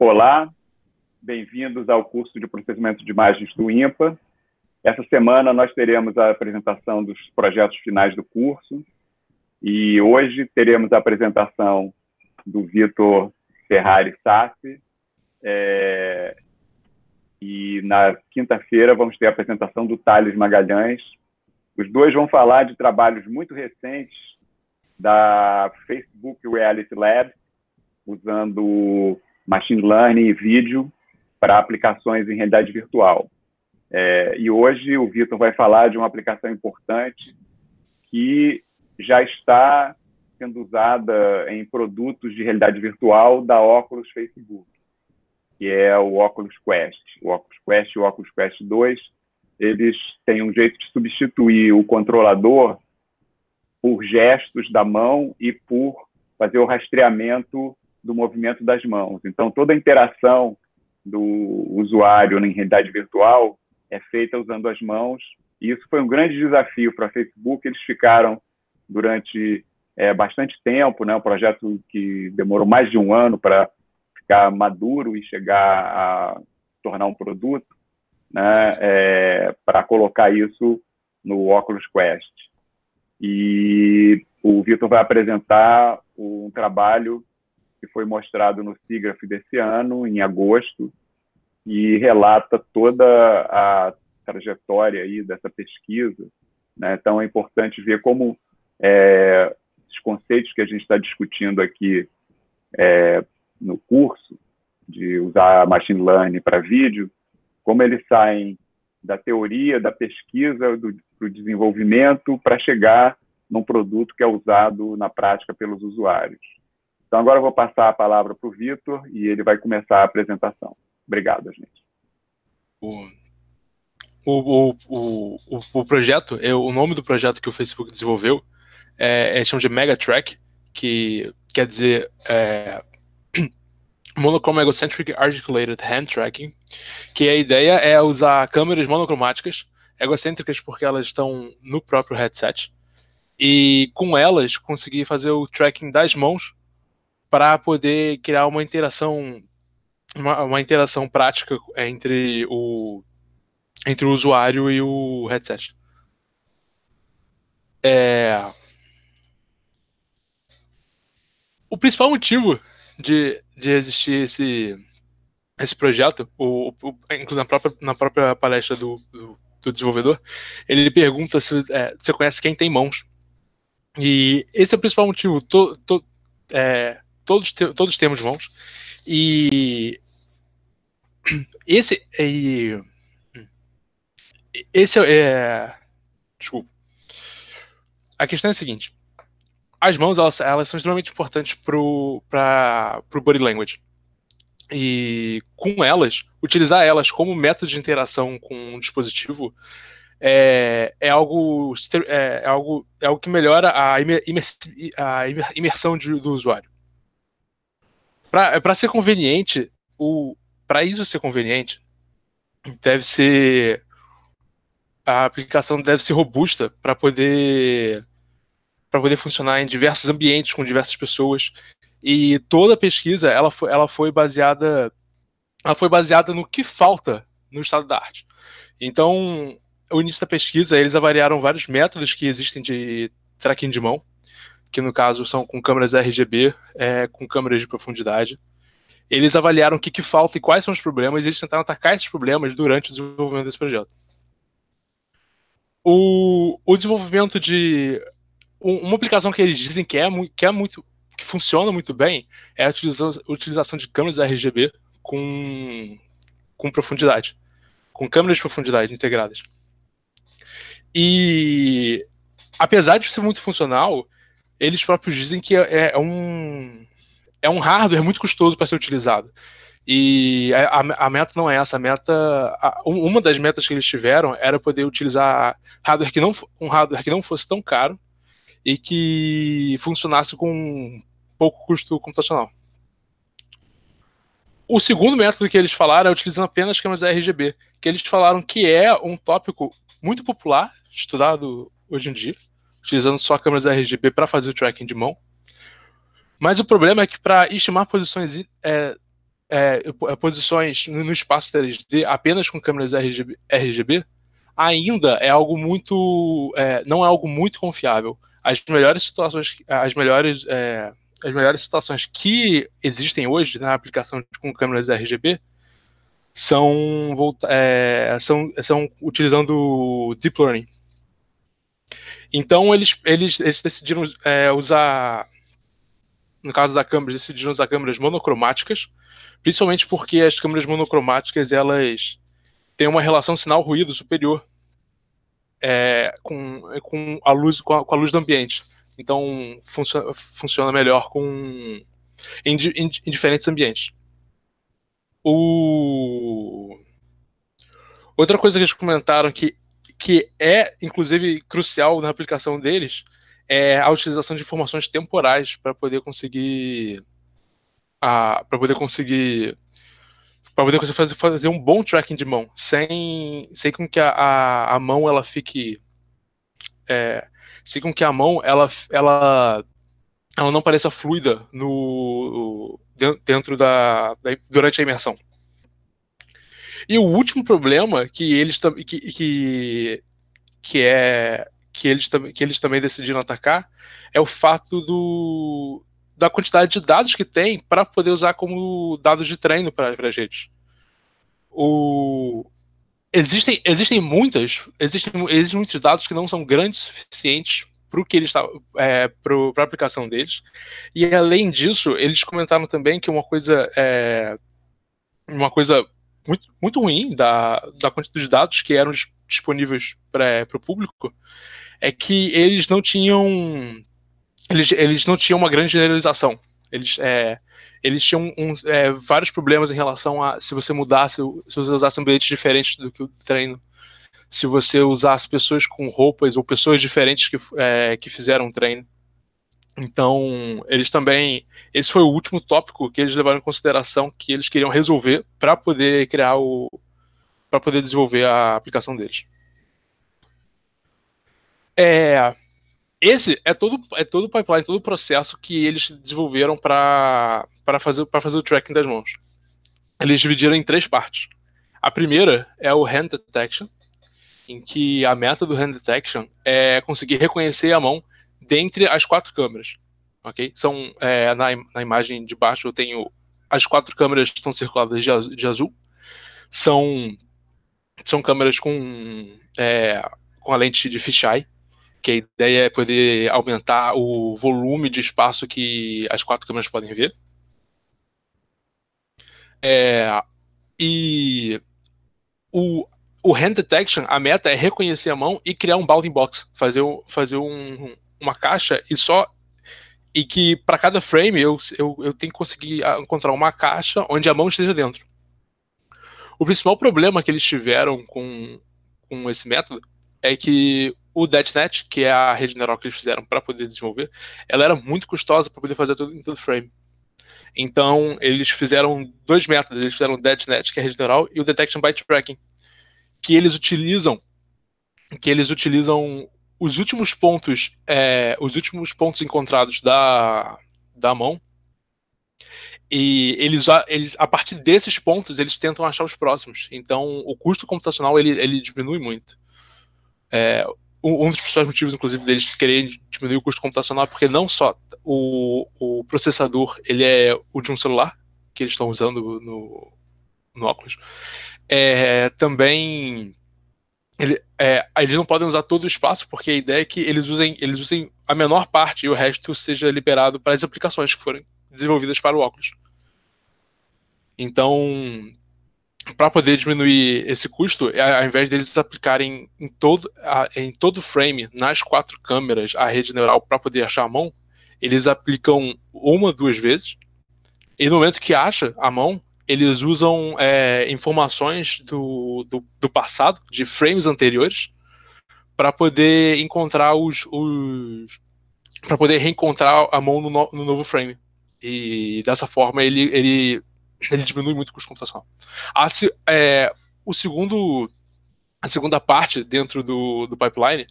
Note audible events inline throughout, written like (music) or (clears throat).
Olá, bem-vindos ao curso de processamento de imagens do IMPA. Essa semana nós teremos a apresentação dos projetos finais do curso e hoje teremos a apresentação do Vitor Ferrari Sassi é, e na quinta-feira vamos ter a apresentação do Thales Magalhães. Os dois vão falar de trabalhos muito recentes da Facebook Reality Lab, usando machine learning e vídeo para aplicações em realidade virtual. É, e hoje o Vitor vai falar de uma aplicação importante que já está sendo usada em produtos de realidade virtual da Oculus Facebook, que é o Oculus Quest. O Oculus Quest e o Oculus Quest 2, eles têm um jeito de substituir o controlador por gestos da mão e por fazer o rastreamento do movimento das mãos. Então, toda a interação do usuário em realidade virtual é feita usando as mãos. E isso foi um grande desafio para Facebook. Eles ficaram durante é, bastante tempo, né? Um projeto que demorou mais de um ano para ficar maduro e chegar a tornar um produto, né? É, para colocar isso no Oculus Quest. E o Vitor vai apresentar um trabalho que foi mostrado no SIGGRAPH desse ano, em agosto, e relata toda a trajetória aí dessa pesquisa. Né? Então, é importante ver como é, os conceitos que a gente está discutindo aqui é, no curso, de usar machine learning para vídeo, como eles saem da teoria, da pesquisa, do, do desenvolvimento, para chegar num produto que é usado na prática pelos usuários. Então, agora eu vou passar a palavra para o Vitor e ele vai começar a apresentação. Obrigado, gente. O, o, o, o, o projeto, é, o nome do projeto que o Facebook desenvolveu é, é de Megatrack, que quer dizer é, (clears throat) Monochrome Egocentric Articulated Hand Tracking, que a ideia é usar câmeras monocromáticas, egocêntricas porque elas estão no próprio headset, e com elas conseguir fazer o tracking das mãos para poder criar uma interação uma, uma, interação prática entre o entre o usuário e o headset. É... O principal motivo de, de existir esse, esse projeto, o, o, inclusive na própria, na própria palestra do, do, do desenvolvedor, ele pergunta se é, você conhece quem tem mãos. E esse é o principal motivo. To, to, é, todos, todos temos mãos. E esse. E, esse é. Desculpa. A questão é a seguinte: as mãos elas, elas são extremamente importantes para o body language. E com elas, utilizar elas como método de interação com um dispositivo é, é, algo, é, é, algo, é algo que melhora a, imer, a imersão de, do usuário. Para ser conveniente, para isso ser conveniente, deve ser a aplicação deve ser robusta para poder para poder funcionar em diversos ambientes com diversas pessoas e toda a pesquisa ela foi, ela foi baseada ela foi baseada no que falta no estado da arte. Então o início da pesquisa, eles avaliaram vários métodos que existem de tracking de mão, que no caso são com câmeras RGB, é, com câmeras de profundidade. Eles avaliaram o que, que falta e quais são os problemas, e eles tentaram atacar esses problemas durante o desenvolvimento desse projeto. O, o desenvolvimento de uma aplicação que eles dizem que é, que é muito que funciona muito bem é a utilização, utilização de câmeras RGB com, com profundidade, com câmeras de profundidade integradas. E apesar de ser muito funcional, eles próprios dizem que é, é um é um hardware muito custoso para ser utilizado. E a, a, meta não é essa, a meta, a, uma das metas que eles tiveram era poder utilizar hardware que não, um hardware que não fosse tão caro e que funcionasse com pouco custo computacional. O segundo método que eles falaram é utilizando apenas câmeras RGB, que eles falaram que é um tópico muito popular estudado hoje em dia, utilizando só câmeras RGB para fazer o tracking de mão. Mas o problema é que para estimar posições é, é, é posições no espaço 3D apenas com câmeras RGB, RGB ainda é algo muito, é, não é algo muito confiável. As melhores situações, as melhores, é, as melhores situações que existem hoje na aplicação com câmeras RGB são, é, são, são utilizando deep learning. Então eles, eles, eles decidiram é, usar no caso da câmera, decidiram usar câmeras monocromáticas, principalmente porque as câmeras monocromáticas elas têm uma relação sinal-ruído superior é, com, com, a luz, com a, com, a, luz do ambiente. Então funciona, funciona melhor com, em, em, em diferentes ambientes. O... Outra coisa que eles comentaram que, que é, inclusive, crucial na aplicação deles é a utilização de informações temporais para poder conseguir para poder conseguir para poder conseguir fazer, fazer um bom tracking de mão sem sem com que a, a, a mão ela fique é, sem com que a mão ela ela ela não pareça fluida no dentro da, da durante a imersão e o último problema que eles que, que, que é que eles, que eles também decidiram atacar é o fato do, da quantidade de dados que tem para poder usar como dados de treino para a gente. O, existem, existem muitas, existem, existem muitos dados que não são grandes o suficientes para que eles é, para a aplicação deles. E além disso, eles comentaram também que uma coisa é, uma coisa muito, muito ruim da, da quantidade de dados que eram disponíveis para o público é que eles não tinham eles, eles não tinham uma grande generalização. Eles, é, eles tinham um, é, vários problemas em relação a se você mudasse, se você usasse ambientes diferentes do que o treino, se você usasse pessoas com roupas ou pessoas diferentes que, é, que fizeram o treino. Então, eles também. Esse foi o último tópico que eles levaram em consideração que eles queriam resolver para poder criar o. para poder desenvolver a aplicação deles. É, esse é todo, é todo o pipeline, todo o processo que eles desenvolveram para fazer, fazer o tracking das mãos. Eles dividiram em três partes. A primeira é o hand detection, em que a meta do hand detection é conseguir reconhecer a mão dentre as quatro câmeras. Ok? São, é, na, na imagem de baixo eu tenho as quatro câmeras que estão circuladas de, de azul. São, são câmeras com, é, com a lente de fisheye que a ideia é poder aumentar o volume de espaço que as quatro câmeras podem ver. É, e o, o hand detection, a meta é reconhecer a mão e criar um bounding box, fazer, fazer um, uma caixa e só e que para cada frame eu, eu, eu tenho que conseguir encontrar uma caixa onde a mão esteja dentro. O principal problema que eles tiveram com, com esse método é que o DetNet, que é a rede neural que eles fizeram para poder desenvolver, ela era muito custosa para poder fazer tudo em todo frame. Então, eles fizeram dois métodos. Eles fizeram o DetNet, que é a rede neural, e o Detection by Tracking, que eles utilizam que eles utilizam os últimos pontos é, os últimos pontos encontrados da, da mão e eles, eles a partir desses pontos eles tentam achar os próximos. Então o custo computacional ele, ele diminui muito. É, um dos principais motivos, inclusive, deles quererem diminuir o custo computacional é porque não só o, o processador ele é o de um celular, que eles estão usando no, no óculos, é, também ele, é, eles não podem usar todo o espaço, porque a ideia é que eles usem, eles usem a menor parte e o resto seja liberado para as aplicações que forem desenvolvidas para o óculos. Então, para poder diminuir esse custo, é, ao invés deles aplicarem em todo, em todo frame, nas quatro câmeras, a rede neural para poder achar a mão, eles aplicam uma, duas vezes, e no momento que acha a mão, eles usam é, informações do, do, do, passado, de frames anteriores, para poder encontrar os. os para poder reencontrar a mão no, no, no novo frame. E dessa forma ele, ele ele diminui muito o custo computacional. A, é, o segundo, a segunda parte dentro do, do pipeline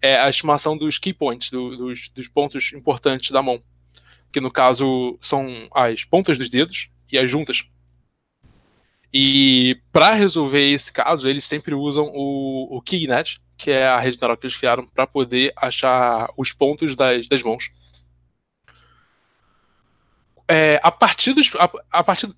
é a estimação dos key points, do, dos, dos pontos importantes da mão, que no caso são as pontas dos dedos e as juntas. E para resolver esse caso, eles sempre usam o, o KeyNet, que é a rede neural que eles criaram para poder achar os pontos das, das mãos. É, a partir dos. A, a partir.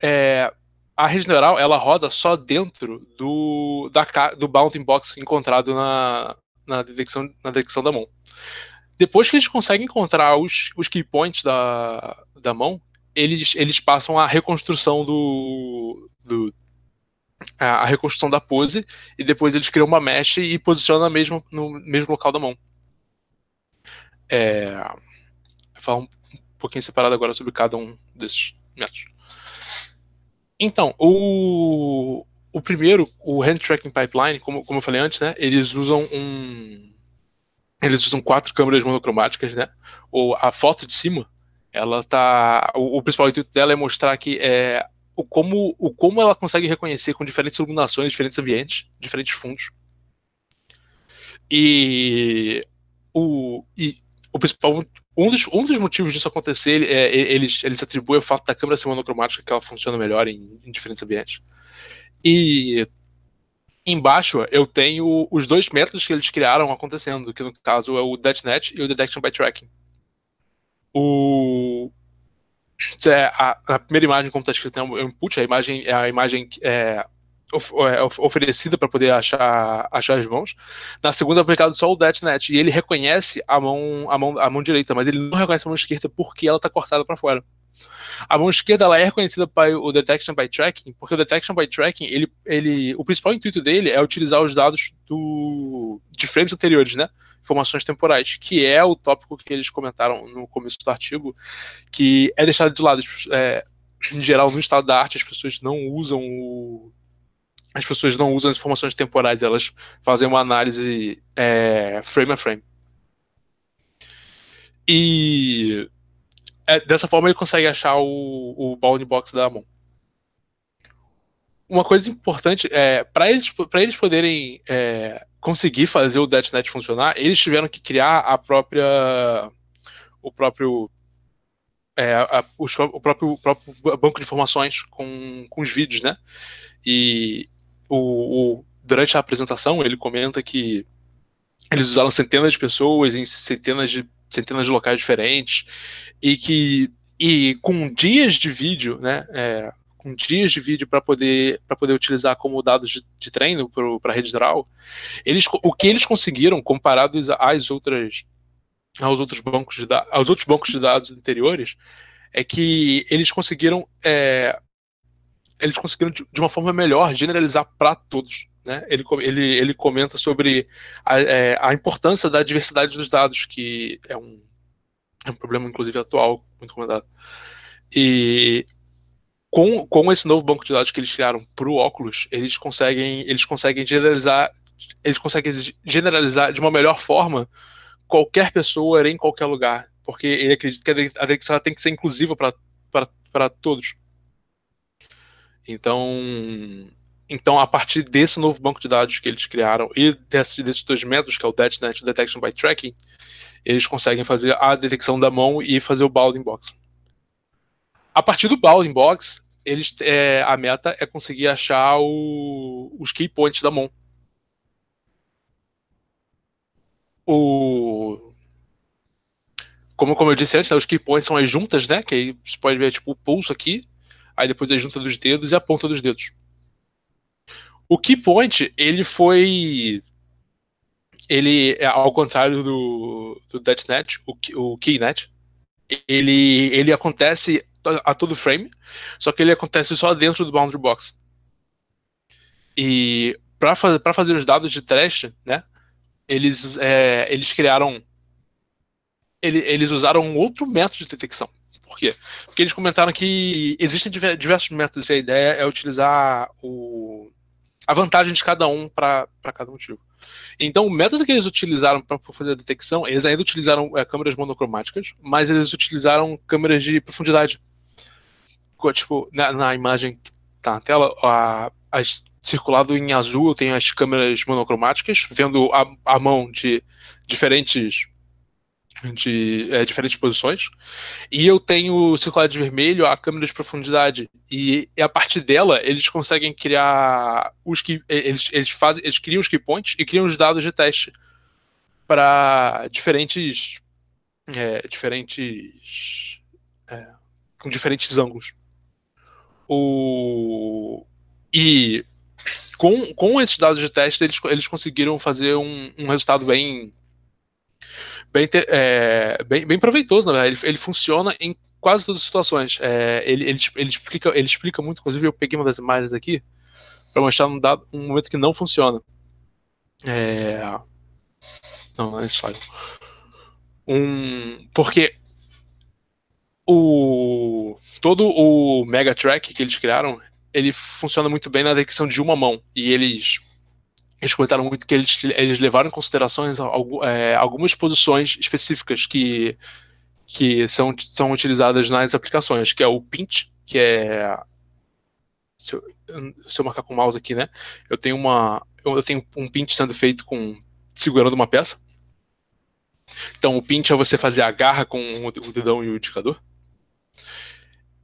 É, a rede neural ela roda só dentro do, da, do bounding box encontrado na, na, detecção, na detecção da mão. Depois que eles conseguem encontrar os, os key points da, da mão, eles, eles passam a reconstrução do, do a, reconstrução da pose e depois eles criam uma mesh e posicionam mesmo, no mesmo local da mão. É, vou falar um pouquinho separado agora sobre cada um desses métodos. Então, o, o primeiro, o Hand Tracking Pipeline, como, como eu falei antes, né, eles usam um. Eles usam quatro câmeras monocromáticas, né? Ou a foto de cima, ela tá. O, o principal intuito dela é mostrar que é, o, como, o como ela consegue reconhecer com diferentes iluminações, diferentes ambientes, diferentes fundos. E o, e o principal um dos, um dos motivos disso acontecer é eles, eles atribuem o fato da câmera ser monocromática que ela funciona melhor em, em diferentes ambientes. E embaixo eu tenho os dois métodos que eles criaram acontecendo, que no caso é o DetNet e o Detection by Tracking. O, é, a, a, primeira imagem, como está escrito, é um input, a imagem é a imagem é, é, oferecida para poder achar, achar as mãos. Na segunda, é aplicado só o DetNet. E ele reconhece a mão, a, mão, a mão direita, mas ele não reconhece a mão esquerda porque ela está cortada para fora. A mão esquerda ela é reconhecida para o Detection by Tracking, porque o Detection by Tracking, ele, ele, o principal intuito dele é utilizar os dados do, de frames anteriores, né? Informações temporais, que é o tópico que eles comentaram no começo do artigo, que é deixado de lado. É, em geral, no estado da arte, as pessoas não usam o as pessoas não usam as informações temporais, elas fazem uma análise é, frame a frame. E é, dessa forma ele consegue achar o, o bounding box da mão. Uma coisa importante é para eles, eles poderem é, conseguir fazer o DetNet funcionar, eles tiveram que criar a própria o próprio é, a, o, próprio, o próprio banco de informações com, com os vídeos, né? E o, o, durante a apresentação, ele comenta que eles usaram centenas de pessoas em centenas de, centenas de locais diferentes e que e com dias de vídeo, né, é, com dias de vídeo para poder poder utilizar como dados de, de treino para a rede neural, eles o que eles conseguiram comparados às outras aos outros bancos de aos outros bancos de dados anteriores é que eles conseguiram é, eles conseguiram de uma forma melhor generalizar para todos. Né? Ele, ele, ele comenta sobre a, é, a, importância da diversidade dos dados, que é um, é um problema, inclusive, atual, muito comentado. E com, com esse novo banco de dados que eles criaram para o óculos, eles conseguem, eles conseguem generalizar, eles conseguem generalizar de uma melhor forma qualquer pessoa em qualquer lugar, porque ele acredita que a detecção tem que ser inclusiva para todos. Então, então, a partir desse novo banco de dados que eles criaram e desses, desses dois métodos, que é o DetNet Detection by Tracking, eles conseguem fazer a detecção da mão e fazer o bounding box. A partir do bounding box, eles, é, a meta é conseguir achar o, os key points da mão. O, como, como eu disse antes, né, os key points são as juntas, né? Que aí você pode ver tipo o pulso aqui aí depois a junta dos dedos e a ponta dos dedos. O key point, ele foi. Ele, ao contrário do, do DetNet, o, o KeyNet, ele, ele acontece a todo frame, só que ele acontece só dentro do boundary box. E para fazer, fazer os dados de trash, né, eles, é, eles criaram. Ele, eles usaram outro método de detecção. Por quê? Porque eles comentaram que existem diversos métodos e a ideia é utilizar o, a vantagem de cada um para cada motivo. Então, o método que eles utilizaram para fazer a detecção, eles ainda utilizaram é, câmeras monocromáticas, mas eles utilizaram câmeras de profundidade. Tipo, na, na imagem que está na tela, a, a, circulado em azul tem as câmeras monocromáticas, vendo a, a mão de diferentes de é, diferentes posições. E eu tenho o circular de vermelho, a câmera de profundidade. E, e, a partir dela, eles conseguem criar os que. Eles, eles, fazem, eles criam os keypoints e criam os dados de teste para diferentes. É, diferentes. É, com diferentes ângulos. O, e com, com esses dados de teste, eles, eles conseguiram fazer um, um resultado bem bem, é, bem, bem proveitoso, na verdade. Ele, ele funciona em quase todas as situações. É, ele, ele, ele, explica, ele explica muito, inclusive eu peguei uma das imagens aqui para mostrar um, dado, um momento que não funciona. É... Não, não é isso. Um, porque o todo o Mega Track que eles criaram, ele funciona muito bem na detecção de uma mão e eles eles comentaram muito que eles, eles levaram em considerações é, algumas posições específicas que, que são, são utilizadas nas aplicações, que é o pinch, que é. Se eu, se eu marcar com o mouse aqui, né? Eu tenho uma. Eu tenho um pinch sendo feito com. segurando uma peça. Então o pinch é você fazer a garra com o dedão e o indicador.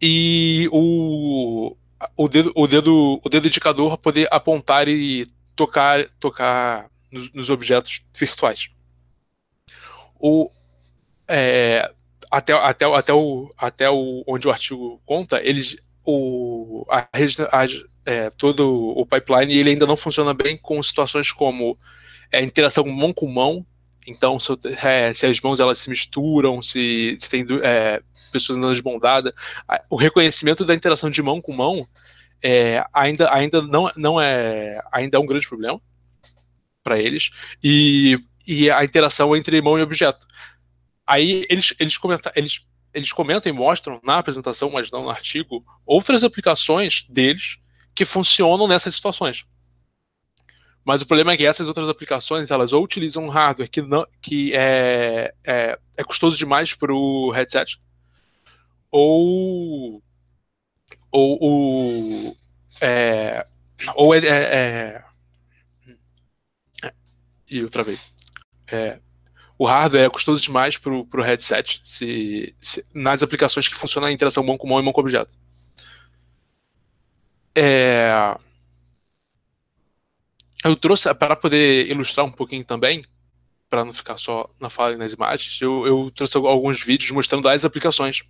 E o, o, dedo, o, dedo, o dedo indicador poder apontar e tocar, tocar nos, nos objetos virtuais. O, é, até, até, até, o, até o, onde o artigo conta, eles, o, a, a, é, todo o pipeline ele ainda não funciona bem com situações como é, interação mão com mão. Então, se, é, se, as mãos elas se misturam, se, se tem é, pessoas andando de mão dada, o reconhecimento da interação de mão com mão é, ainda, ainda não, não é ainda é um grande problema para eles e, e a interação entre mão e objeto. Aí eles, eles, comentam, eles, eles comentam e mostram na apresentação, mas não no artigo, outras aplicações deles que funcionam nessas situações. Mas o problema é que essas outras aplicações elas ou utilizam um hardware que, não, que é, é, é custoso demais para o headset, ou ou o. É, ou é, é, é, E outra vez. É, o hardware é custoso demais para o headset se, se, nas aplicações que funcionam a interação mão com mão e mão com objeto. É, eu trouxe para poder ilustrar um pouquinho também, para não ficar só na fala e nas imagens, eu, eu trouxe alguns vídeos mostrando as aplicações.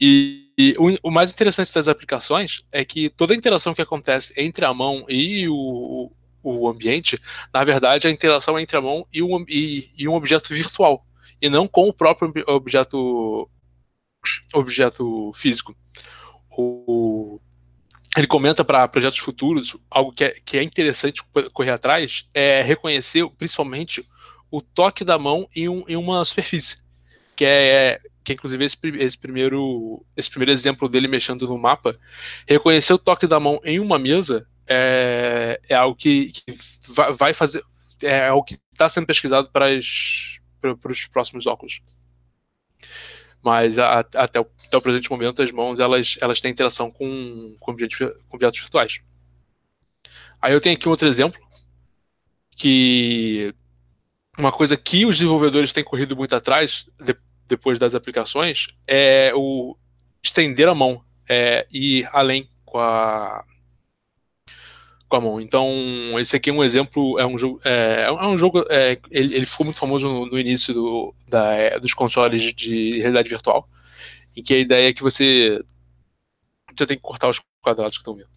E, e o, o, mais interessante das aplicações é que toda a interação que acontece entre a mão e o, o ambiente, na verdade, a interação é entre a mão e e, e um objeto virtual, e não com o próprio objeto, objeto físico. O, ele comenta para projetos futuros algo que é, que é interessante correr atrás é reconhecer principalmente o toque da mão em, um, em uma superfície que é que inclusive esse, esse, primeiro esse primeiro exemplo dele mexendo no mapa, reconhecer o toque da mão em uma mesa é, é algo que, que vai fazer é algo que está sendo pesquisado para, para os próximos óculos. Mas a, até, o, até o presente momento as mãos elas, elas têm interação com, com, objetos, com objetos virtuais. Aí eu tenho aqui um outro exemplo que uma coisa que os desenvolvedores têm corrido muito atrás, depois das aplicações é o estender a mão é, e ir além com a com a mão. Então esse aqui é um exemplo, é um jogo, é, é um jogo, é, ele, ele, ficou muito famoso no, no início do, da, é, dos consoles de realidade virtual, em que a ideia é que você você tem que cortar os quadrados que estão vendo.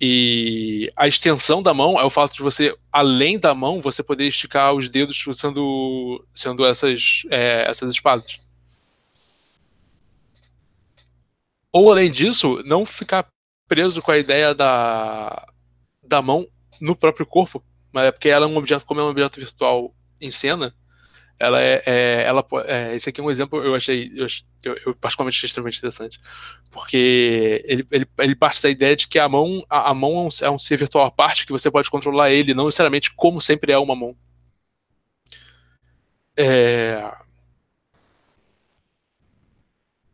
E a extensão da mão é o fato de você, além da mão, você poder esticar os dedos usando, sendo essas, é, essas espadas. Ou além disso, não ficar preso com a ideia da, da mão no próprio corpo, mas é porque ela é um objeto, como é um objeto virtual em cena, ela é, é ela é, esse aqui é um exemplo eu achei eu, eu, particularmente extremamente interessante porque ele, ele, ele parte da ideia de que a mão a, a mão é um, é um, ser virtual à parte que você pode controlar ele não necessariamente como sempre é uma mão é,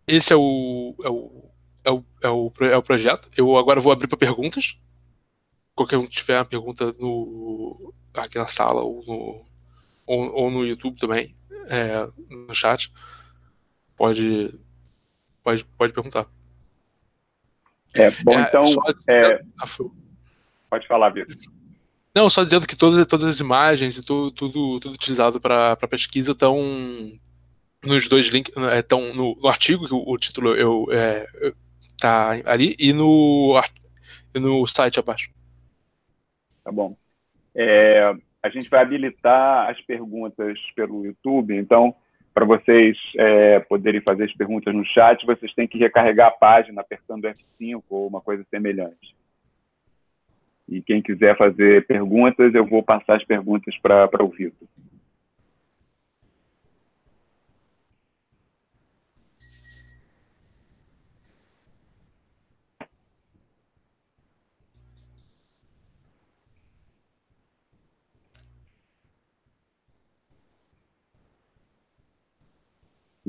esse é o, é o é o, é o, é o projeto. Eu agora vou abrir para perguntas. Qualquer um que tiver uma pergunta no, aqui na sala ou no, ou, ou no YouTube também, é, no chat, pode, pode, pode perguntar. É, bom, é, então. É, pode falar, Vitor. Não, só dizendo que todas, todas as imagens e tudo, tudo, tudo utilizado para pesquisa estão nos dois links, estão no, no, artigo, que o, o título eu, é, tá ali, e no, e no site abaixo. Tá bom. É, a gente vai habilitar as perguntas pelo YouTube, então, para vocês é, poderem fazer as perguntas no chat, vocês têm que recarregar a página apertando F5 ou uma coisa semelhante. E quem quiser fazer perguntas, eu vou passar as perguntas para o Vitor.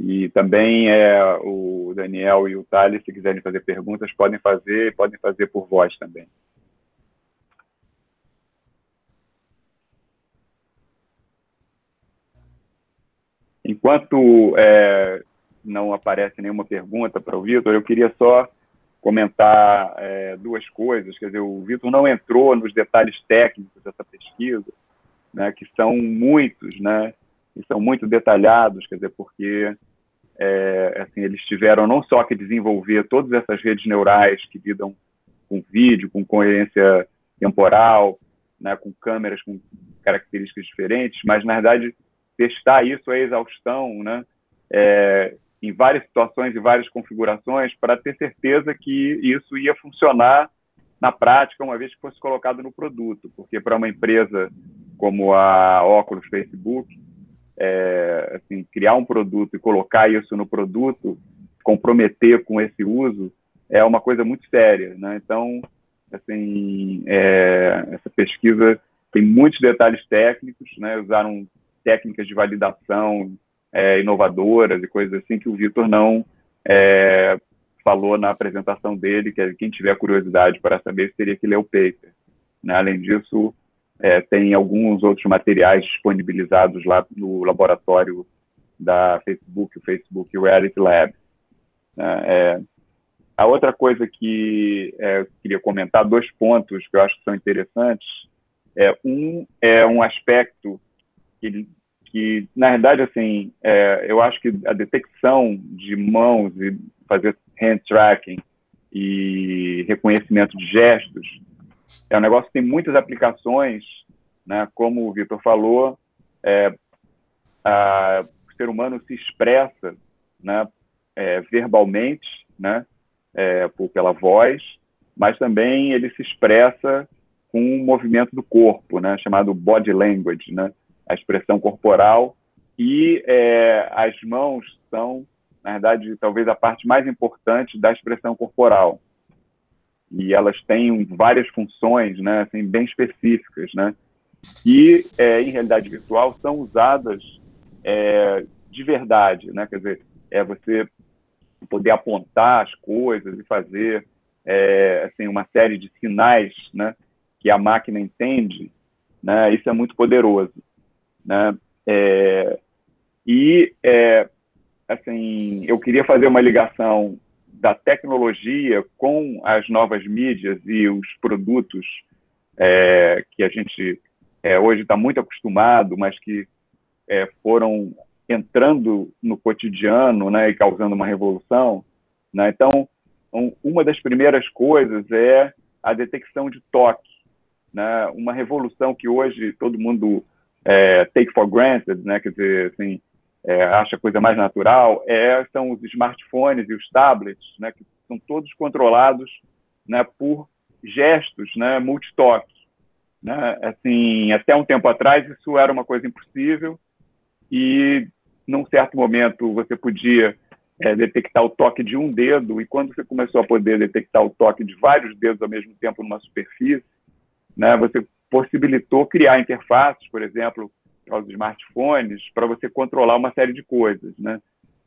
E também é, o Daniel e o Thales, se quiserem fazer perguntas, podem fazer, podem fazer por voz também. Enquanto é, não aparece nenhuma pergunta para o Vitor, eu queria só comentar é, duas coisas. Quer dizer, o Vitor não entrou nos detalhes técnicos dessa pesquisa, né, que são muitos, né, e são muito detalhados, quer dizer, porque é, assim, eles tiveram não só que desenvolver todas essas redes neurais que lidam com vídeo, com coerência temporal, né, com câmeras com características diferentes, mas, na verdade, testar isso a exaustão, né, é, em várias situações e várias configurações, para ter certeza que isso ia funcionar na prática, uma vez que fosse colocado no produto, porque para uma empresa como a Oculus Facebook, é, assim, criar um produto e colocar isso no produto, comprometer com esse uso, é uma coisa muito séria. Né? Então, assim, é, essa pesquisa tem muitos detalhes técnicos, né? usaram técnicas de validação é, inovadoras e coisas assim que o Vitor não é, falou na apresentação dele, que quem tiver curiosidade para saber teria que ler o paper. Né? Além disso, é, tem alguns outros materiais disponibilizados lá no laboratório da Facebook, o Facebook Reality Lab. Né? É, a outra coisa que é, eu queria comentar, dois pontos que eu acho que são interessantes. É, um é um aspecto que, que na verdade, assim, é, eu acho que a detecção de mãos e fazer hand tracking e reconhecimento de gestos é um negócio que tem muitas aplicações, né? Como o Vitor falou, é, a, o ser humano se expressa, né? É, verbalmente, né? É, por, pela voz, mas também ele se expressa com um movimento do corpo, né? Chamado body language, né? A expressão corporal e é, as mãos são, na verdade, talvez a parte mais importante da expressão corporal e elas têm várias funções, né, assim, bem específicas, né, e é, em realidade virtual são usadas é, de verdade, né, quer dizer, é você poder apontar as coisas e fazer é, assim uma série de sinais, né, que a máquina entende, né, isso é muito poderoso, né, é, e é, assim eu queria fazer uma ligação da tecnologia com as novas mídias e os produtos é, que a gente é, hoje está muito acostumado, mas que é, foram entrando no cotidiano né, e causando uma revolução. Né? Então, um, uma das primeiras coisas é a detecção de toque. Né? Uma revolução que hoje todo mundo é, take for granted, né? quer dizer, assim, é, acha a coisa mais natural, é, são os smartphones e os tablets, né, que são todos controlados né, por gestos né, multitoque. Né? Assim, até um tempo atrás isso era uma coisa impossível e num certo momento você podia é, detectar o toque de um dedo e quando você começou a poder detectar o toque de vários dedos ao mesmo tempo numa superfície, né, você possibilitou criar interfaces, por exemplo, os smartphones para você controlar uma série de coisas, né?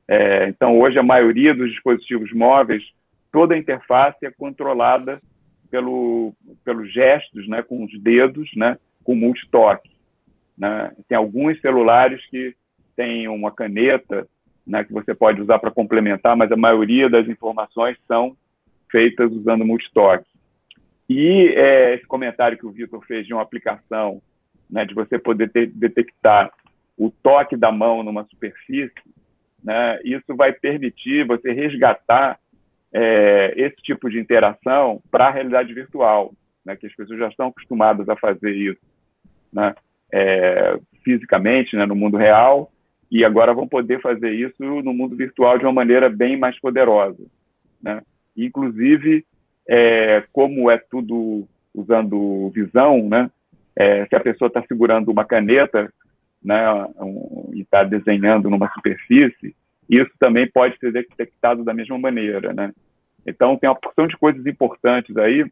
É, então, hoje, a maioria dos dispositivos móveis, toda a interface é controlada pelo, pelos gestos, né, com os dedos, né, com multitoque. Né? Tem alguns celulares que tem uma caneta né, que você pode usar para complementar, mas a maioria das informações são feitas usando multitoque. E é, esse comentário que o Vitor fez de uma aplicação, né, de você poder ter, detectar o toque da mão numa superfície, né, isso vai permitir você resgatar é, esse tipo de interação para a realidade virtual, né, que as pessoas já estão acostumadas a fazer isso né, é, fisicamente, né, no mundo real, e agora vão poder fazer isso no mundo virtual de uma maneira bem mais poderosa. Né? Inclusive, é, como é tudo usando visão, né? É, se a pessoa está segurando uma caneta né, um, e está desenhando numa superfície, isso também pode ser detectado da mesma maneira. Né? Então, tem uma porção de coisas importantes aí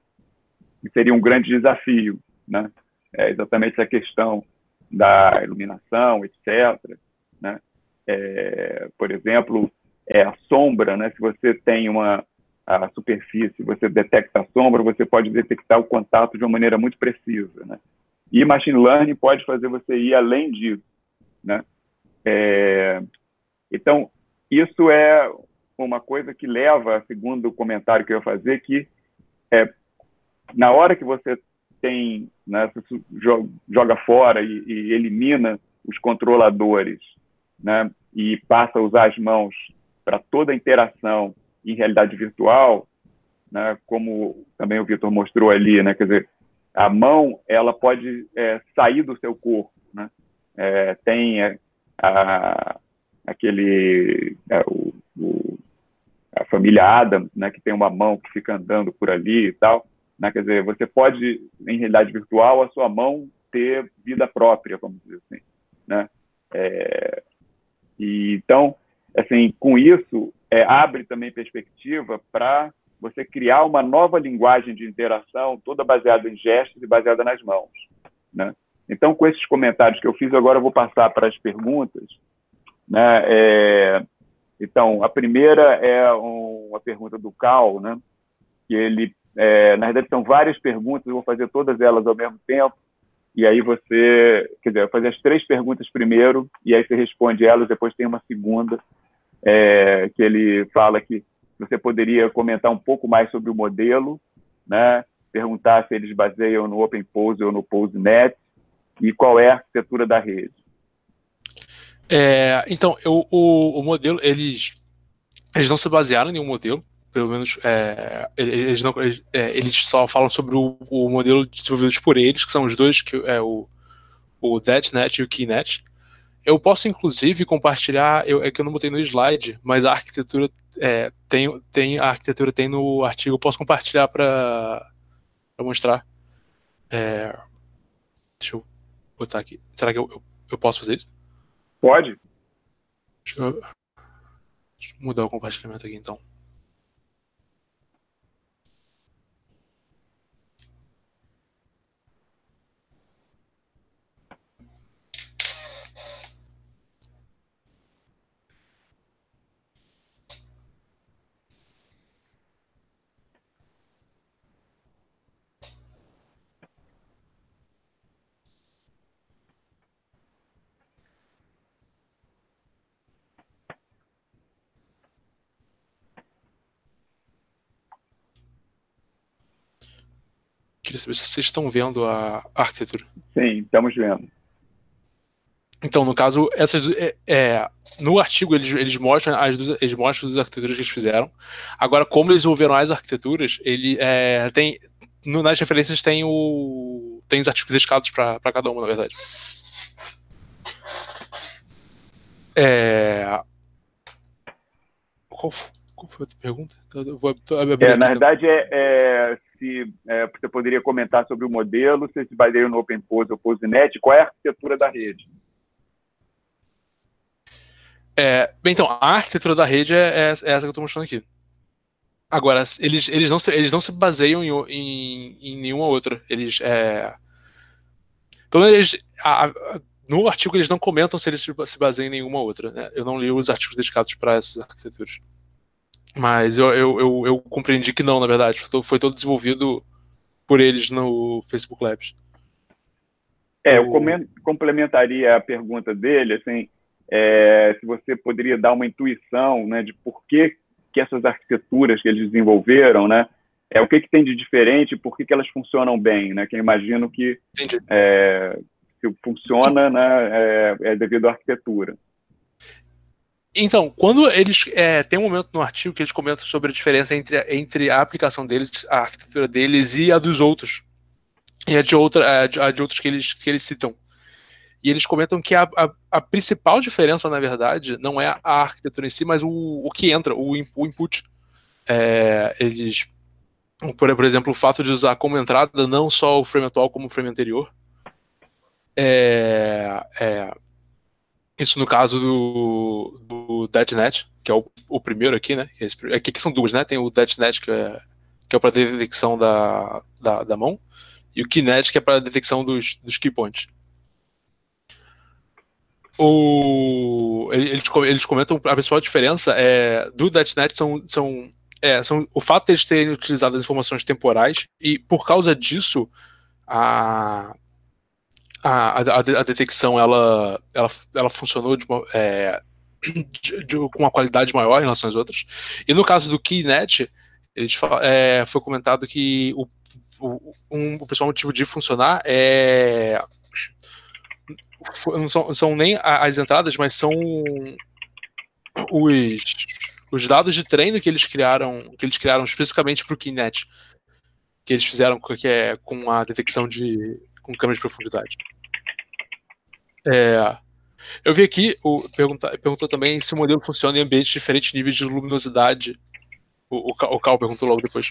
que seria um grande desafio. Né? É exatamente a questão da iluminação, etc. Né? É, por exemplo, é a sombra, né? se você tem uma, a superfície, você detecta a sombra, você pode detectar o contato de uma maneira muito precisa, né? E machine learning pode fazer você ir além disso, né? É, então, isso é uma coisa que leva, segundo o comentário que eu ia fazer, que é, na hora que você tem, né, você joga fora e, e elimina os controladores, né, e passa a usar as mãos para toda a interação em realidade virtual, né, como também o Vitor mostrou ali, né, quer dizer, a mão ela pode é, sair do seu corpo, né? É, tem é, a, aquele é, o, o, a família Adam, né, que tem uma mão que fica andando por ali e tal, né? Quer dizer, você pode em realidade virtual a sua mão ter vida própria, vamos dizer assim, né? É, e então, assim, com isso é, abre também perspectiva para você criar uma nova linguagem de interação, toda baseada em gestos e baseada nas mãos. Né? Então, com esses comentários que eu fiz, agora eu vou passar para as perguntas. Né? É, então, a primeira é uma pergunta do Cal, né? que ele, é, na verdade, são várias perguntas, eu vou fazer todas elas ao mesmo tempo, e aí você, quer dizer, vou fazer as três perguntas primeiro, e aí você responde elas, depois tem uma segunda, é, que ele fala que você poderia comentar um pouco mais sobre o modelo, né? perguntar se eles baseiam no OpenPose ou no PoseNet e qual é a arquitetura da rede. É, então, eu, o, o, modelo, eles, eles não se basearam em nenhum modelo, pelo menos é, eles, não, eles, é, eles, só falam sobre o, o, modelo desenvolvido por eles, que são os dois, que é o, o e o KeyNet. Eu posso, inclusive, compartilhar, eu, é que eu não botei no slide, mas a arquitetura é, tem, tem, a arquitetura tem no artigo, eu posso compartilhar para mostrar. É, deixa eu botar aqui. Será que eu, eu, eu posso fazer isso? Pode. Deixa eu, deixa eu mudar o compartilhamento aqui então. Queria saber se vocês estão vendo a arquitetura. Sim, estamos vendo. Então, no caso, essas é, é, no artigo eles, eles mostram as duas, eles mostram as arquiteturas que eles fizeram. Agora, como eles desenvolveram as arquiteturas, ele é, tem no, nas referências tem o tem os artigos dedicados para cada uma, na verdade. É, qual, qual foi a outra pergunta? Eu vou, é, na verdade, é, é, se é, você poderia comentar sobre o modelo, se se baseia no OpenPose ou PoseNet, qual é a arquitetura da rede? É, bem, então, a arquitetura da rede é, é essa que eu estou mostrando aqui. Agora, eles, eles, não, se, eles não se baseiam em, em, em nenhuma outra. Eles. É... Então, eles, a, a, no artigo eles não comentam se eles se baseiam em nenhuma outra. Né? Eu não li os artigos dedicados para essas arquiteturas. Mas eu, eu, eu, eu, compreendi que não, na verdade. Foi todo desenvolvido por eles no Facebook Labs. É, eu complementaria a pergunta dele, assim, é, se você poderia dar uma intuição né, de por que, que essas arquiteturas que eles desenvolveram, né, é, o que, que tem de diferente, por que, que elas funcionam bem, né, que eu imagino que é, se funciona né, é, é devido à arquitetura. Então, quando eles. É, tem um momento no artigo que eles comentam sobre a diferença entre, entre a aplicação deles, a arquitetura deles e a dos outros. E a de, outra, a de, a de outros que eles, que eles citam. E eles comentam que a, a, a, principal diferença, na verdade, não é a arquitetura em si, mas o, o que entra, o, o input. É, eles. Por, por, exemplo, o fato de usar como entrada não só o frame atual, como o frame anterior. É, é, isso no caso do, do DeadNet, que é o, o primeiro aqui, né? Aqui que são duas, né? Tem o DeadNet, que é, que é para detecção da, da, da, mão, e o Kinet, que é para detecção dos, dos keypoints. O, eles, eles comentam a principal diferença é, do DeadNet são, são, é, são o fato de eles terem utilizado as informações temporais e por causa disso a, a, a, a detecção ela, ela, ela funcionou de uma, é, de, de, com uma qualidade maior em relação às outras. E no caso do KeyNet, é, foi comentado que o, o, um, o principal motivo de funcionar é não são, são nem as entradas, mas são os, os dados de treino que eles criaram, que eles criaram especificamente para o Kinet, que eles fizeram que é com a detecção de com câmera de profundidade. É, eu vi aqui, o, pergunta, perguntou também se o modelo funciona em ambientes de diferentes níveis de luminosidade. O, o, o Cal perguntou logo depois.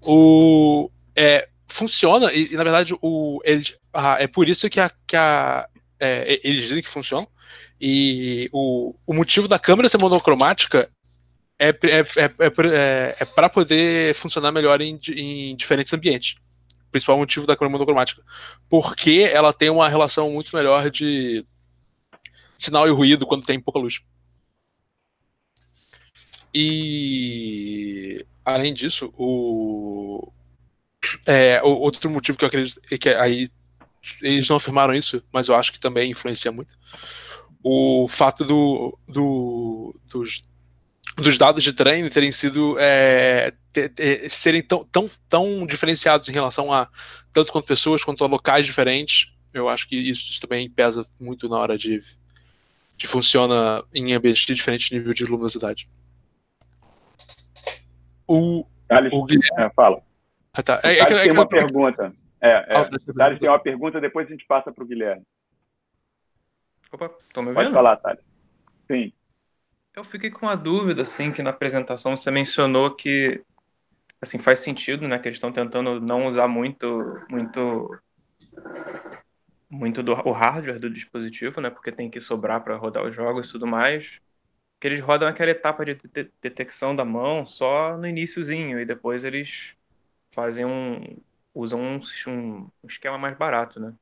O, é, funciona, e, e, na verdade o, ele, ah, é por isso que, a, que a, é, eles dizem que funciona. E o, o motivo da câmera ser monocromática é, é, é, é, é para poder funcionar melhor em, em diferentes ambientes principal motivo da câmera monocromática. Porque ela tem uma relação muito melhor de sinal e ruído quando tem pouca luz. E além disso, o, é, outro motivo que eu acredito que aí eles não afirmaram isso, mas eu acho que também influencia muito. O fato do, do dos dos dados de treino terem sido é, ter, ter, serem tão, tão, tão diferenciados em relação a tanto quanto pessoas quanto a locais diferentes, eu acho que isso também pesa muito na hora de, de funciona em ambientes de diferentes níveis de luminosidade. O, Thales, o Guilherme... É, fala. Ah, tá. é, é, tem é uma pergunta. É, é. Ah, Thales tem uma pergunta, depois a gente passa para o Guilherme. Opa, estão me ouvindo? Pode falar, Thales. Sim. Eu fiquei com uma dúvida, assim, que na apresentação você mencionou que, assim, faz sentido, né, que eles estão tentando não usar muito, muito, muito do o hardware do dispositivo, né, porque tem que sobrar para rodar os jogos e tudo mais, que eles rodam aquela etapa de de detecção da mão só no iníciozinho e depois eles fazem um usam um, um esquema mais barato, né?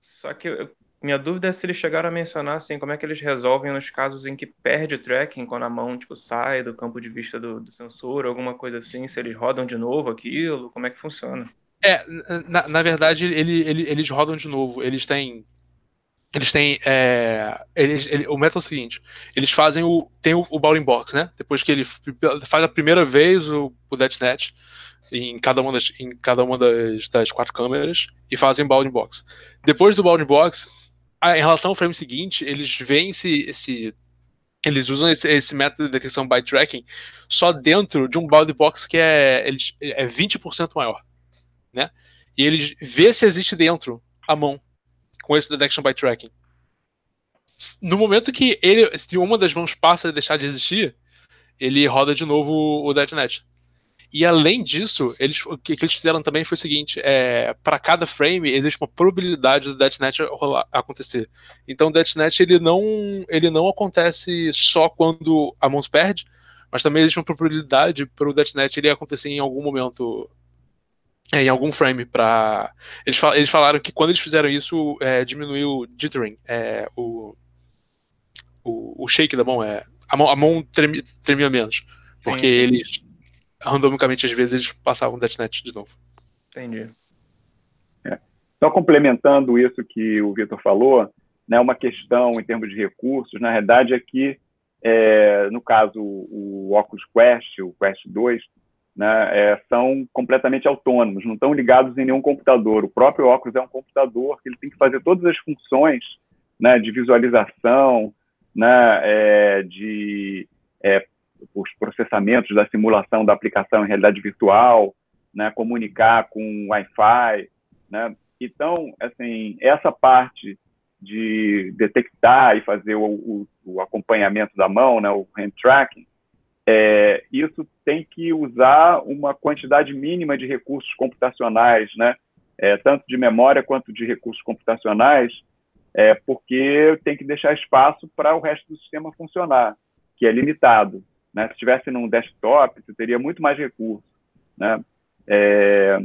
Só que eu minha dúvida é se eles chegaram a mencionar assim, como é que eles resolvem nos casos em que perde o tracking quando a mão tipo, sai do campo de vista do, do sensor, alguma coisa assim, se eles rodam de novo aquilo, como é que funciona? É, na, na verdade, ele, ele, eles rodam de novo. Eles têm. Eles têm. É, eles, ele, o método é o seguinte: eles fazem o. Tem o, o Bowling Box, né? Depois que ele faz a primeira vez o, o DeathNet em cada uma das, em cada uma das, das quatro câmeras e fazem Bowling Box. Depois do Bowling Box, em relação ao frame seguinte, eles veem esse, esse eles usam esse, esse, método de detecção by tracking só dentro de um bound box que é, eles, é 20% maior, né? E eles vê se existe dentro a mão com esse detection by tracking. No momento que ele, se uma das mãos passa a deixar de existir, ele roda de novo o DeadNet. E além disso, eles, o que, eles fizeram também foi o seguinte: é, para cada frame existe uma probabilidade do DeathNet rolar, acontecer. Então o DeathNet ele não, ele não acontece só quando a mão se perde, mas também existe uma probabilidade para o DeathNet ele acontecer em algum momento é, em algum frame para eles, fal eles falaram que quando eles fizeram isso é, diminuiu o jittering é, o, o, o, shake da mão é a mão, a mão tremia, tremia menos porque sim, sim. eles randomicamente, às vezes, eles passavam DeathNet de novo. Entendi. É. Só complementando isso que o Vitor falou, né, uma questão em termos de recursos, na verdade, é que, é, no caso, o, Oculus Quest, o Quest 2, né, é, são completamente autônomos, não estão ligados em nenhum computador. O próprio óculos é um computador que ele tem que fazer todas as funções né, de visualização, né, é, de é, os processamentos da simulação da aplicação em realidade virtual, né, comunicar com Wi-Fi, né? Então, assim, essa parte de detectar e fazer o, o, o acompanhamento da mão, né, o hand tracking, é, isso tem que usar uma quantidade mínima de recursos computacionais, né? É, tanto de memória quanto de recursos computacionais, é, porque tem que deixar espaço para o resto do sistema funcionar, que é limitado. Né? Se estivesse num desktop, você teria muito mais recursos. Né? É,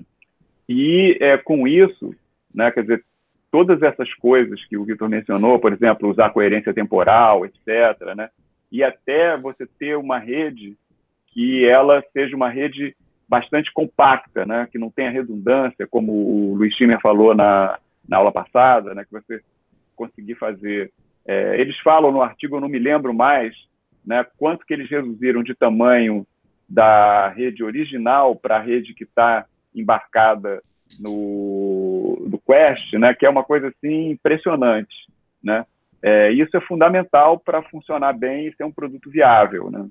e é, com isso, né, quer dizer, todas essas coisas que o Vitor mencionou, por exemplo, usar coerência temporal, etc., né, e até você ter uma rede que ela seja uma rede bastante compacta, né, que não tenha redundância, como o Luiz Timmer falou na, na aula passada, né, que você conseguir fazer. É, eles falam no artigo, eu não me lembro mais, né, quanto que eles reduziram de tamanho da rede original para a rede que está embarcada no do Quest, né, que é uma coisa assim impressionante, né? É, isso é fundamental para funcionar bem e ser um produto viável, né?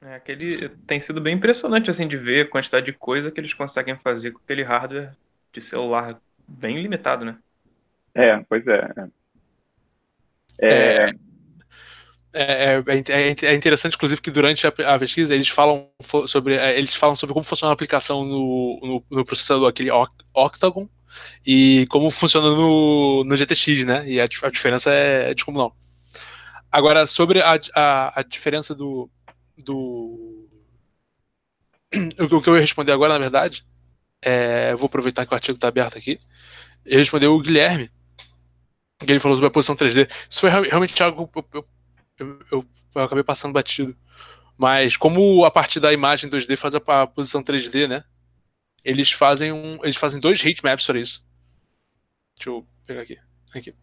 É, aquele tem sido bem impressionante assim de ver a quantidade de coisa que eles conseguem fazer com aquele hardware de celular bem limitado, né? É, pois é. É, é, é, é, é interessante, inclusive, que durante a, a, pesquisa eles falam sobre eles falam sobre como funciona a aplicação no, no, no processador aquele Octagon e como funciona no, no GTX, né? E a, a diferença é, é descomunal. Agora, sobre a, a, a diferença do, do. O que eu ia responder agora, na verdade, é, eu vou aproveitar que o artigo está aberto aqui. Ele respondeu o Guilherme, que ele falou sobre a posição 3D. Isso foi realmente algo que eu, eu, eu, acabei passando batido. Mas como a partir da imagem 2D faz a, a posição 3D, né? eles fazem um, eles fazem dois heatmaps para isso. Deixa eu pegar aqui. aqui.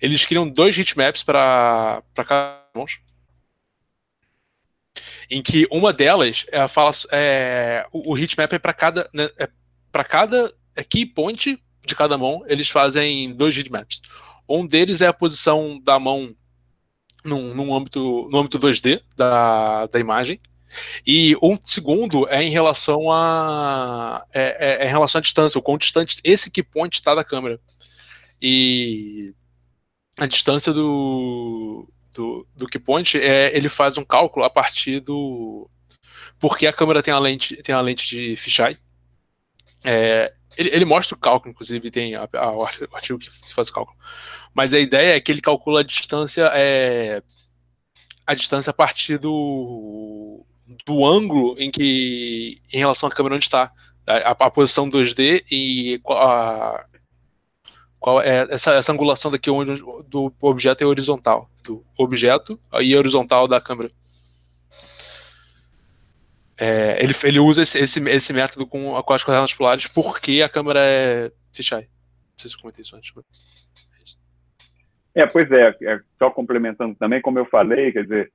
Eles criam dois heatmaps para para cada mão. Em que uma delas é, fala é, o, o heatmap é para cada né, é para cada é key point de cada mão, eles fazem dois heatmaps. Um deles é a posição da mão num, num âmbito no âmbito 2D da, da imagem e um segundo é em relação a é, é, é em relação à distância, o quão distante esse key point está da câmera. E a distância do, do, do key point é, ele faz um cálculo a partir do porque a câmera tem a lente tem a lente de fisheye. É, ele, ele, mostra o cálculo, inclusive tem a, a, o artigo que faz o cálculo. Mas a ideia é que ele calcula a distância é, a distância a partir do do ângulo em que em relação à câmera onde está a, a, posição 2D e a, qual é essa, essa angulação daqui onde do objeto é horizontal do objeto e horizontal da câmera é, ele, ele usa esse, esse, esse método com, com as coordenadas polares porque a câmera é fisheye não sei se eu comentei isso antes é, pois é, é, só complementando também, como eu falei, quer dizer,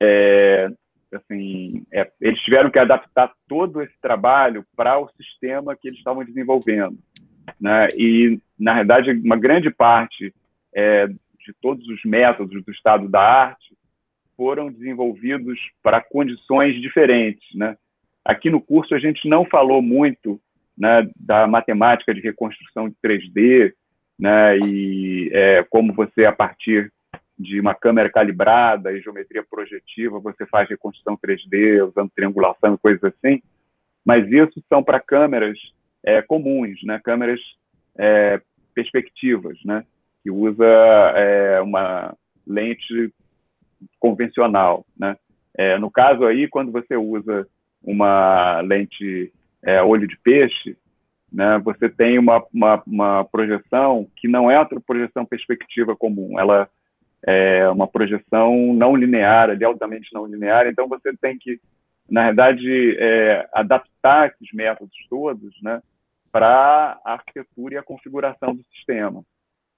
é, assim, é, eles tiveram que adaptar todo esse trabalho para o sistema que eles estavam desenvolvendo, né? E na verdade, uma grande parte é, de todos os métodos do estado da arte foram desenvolvidos para condições diferentes, né? Aqui no curso a gente não falou muito né, da matemática de reconstrução de 3D, né? E é, como você a partir de uma câmera calibrada e geometria projetiva, você faz reconstrução 3D usando triangulação e coisas assim, mas isso são para câmeras é, comuns, né? câmeras é, perspectivas, né? que usa é, uma lente convencional. Né? É, no caso aí, quando você usa uma lente é, olho de peixe, né, você tem uma, uma, uma projeção que não é outra projeção perspectiva comum, ela é uma projeção não linear, ali altamente não linear, então você tem que, na verdade, é, adaptar esses métodos todos né, para a arquitetura e a configuração do sistema.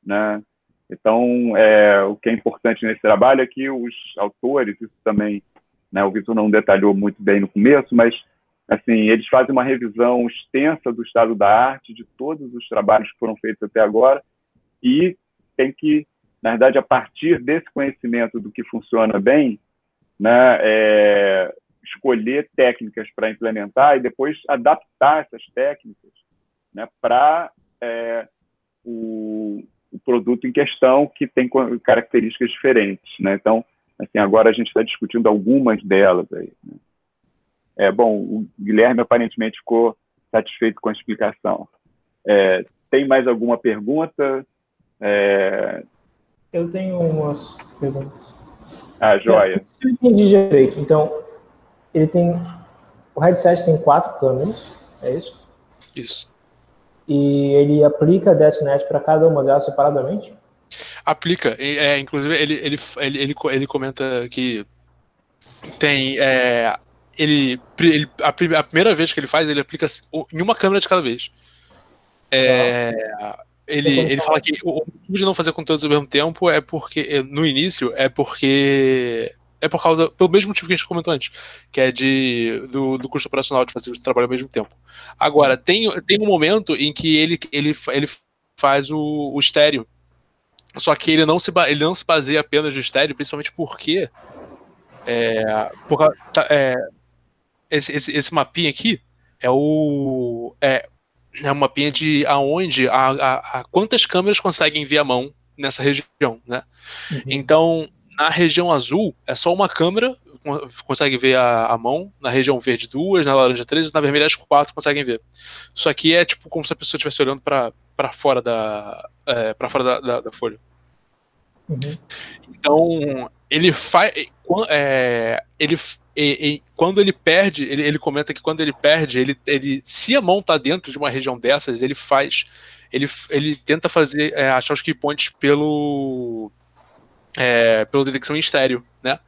Né? Então, é, o que é importante nesse trabalho é que os autores, isso também, né, o Vitor não detalhou muito bem no começo, mas assim, eles fazem uma revisão extensa do estado da arte, de todos os trabalhos que foram feitos até agora, e tem que, na verdade, a partir desse conhecimento do que funciona bem, né, é, escolher técnicas para implementar e depois adaptar essas técnicas né, para é, o, o, produto em questão que tem características diferentes. Né? Então, assim, agora a gente está discutindo algumas delas aí. Né? É, bom, o Guilherme aparentemente ficou satisfeito com a explicação. É, tem mais alguma pergunta? É... Eu tenho umas perguntas. Ah, joia. Eu entendi direito. Então, ele tem. O headset tem quatro câmeras, é isso? Isso. E ele aplica a DetNet para cada uma delas separadamente? Aplica. É, inclusive, ele, ele, ele, ele, ele comenta que tem é, ele, ele a, a, primeira vez que ele faz, ele aplica em uma câmera de cada vez. É, ele, ele fala que o motivo de não fazer com todos ao mesmo tempo é porque, no início, é porque. É por causa. Pelo mesmo motivo que a gente comentou antes, que é de, do, do custo operacional de fazer o trabalho ao mesmo tempo. Agora, tem, tem um momento em que ele, ele, ele faz o, o estéreo. Só que ele não, se, ele não se baseia apenas no estéreo, principalmente porque. É, por, tá, é, esse, esse, esse mapinha aqui é o. É, é um mapinha de aonde, a, a, a, quantas câmeras conseguem ver a mão nessa região, né? Uhum. Então, na região azul, é só uma câmera consegue ver a, a, mão, na região verde duas, na laranja três, na vermelha acho que quatro conseguem ver. Isso aqui é tipo como se a pessoa estivesse olhando para fora da é, para fora da, da, da folha. Uhum. Então ele faz é, ele e, e, quando ele perde, ele, ele, comenta que quando ele perde, ele, ele se a mão está dentro de uma região dessas, ele faz, ele, ele tenta fazer é, achar os keypoints pelo é, pela detecção em estéreo, né?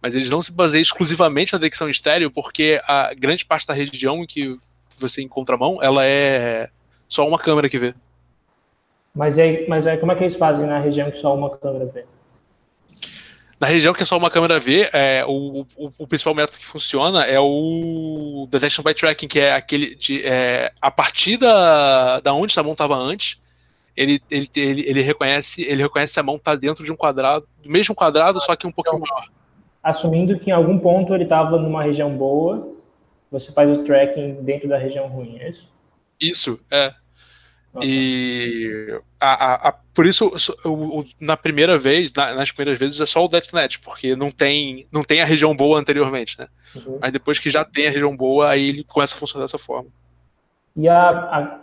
Mas eles não se baseiam exclusivamente na detecção em estéreo, porque a grande parte da região em que você encontra a mão, ela é só uma câmera que vê. Mas aí, mas aí como é que eles fazem na região que só uma câmera vê? Na região que é só uma câmera vê, é, o, o, o, principal método que funciona é o Detection by Tracking, que é aquele de. É, a partir da, da onde a mão estava antes, ele, ele, ele, ele, reconhece ele reconhece se a mão está dentro de um quadrado, do mesmo quadrado, só que um pouquinho então, maior. Assumindo que em algum ponto ele estava numa região boa, você faz o tracking dentro da região ruim, é isso? Isso, é. E a, a, a, por isso, o, o, na primeira vez, na, nas primeiras vezes, é só o .NET, porque não tem, não tem a região boa anteriormente, né? Uhum. Mas depois que já tem a região boa, aí ele começa a funcionar dessa forma. E a,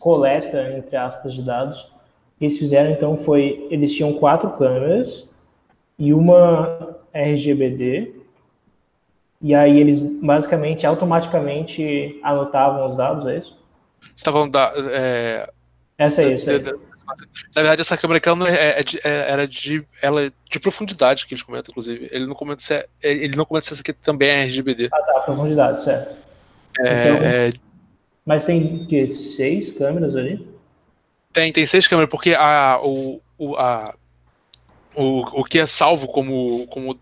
coleta, entre aspas, de dados que eles fizeram, então, foi, eles tinham quatro câmeras e uma RGBD, e aí eles basicamente automaticamente anotavam os dados, é isso? Você está falando da. É, essa é isso. Na verdade, essa câmera aqui é, é, é, era de, ela é de profundidade que eles comentam, inclusive. Ele não comenta se, é, ele não comenta se essa aqui também é RGBD. Ah, tá, profundidade, certo. É, então, é... Mas tem que seis câmeras ali? Tem, tem seis câmeras, porque a, o, o, a, o, o que é salvo como, como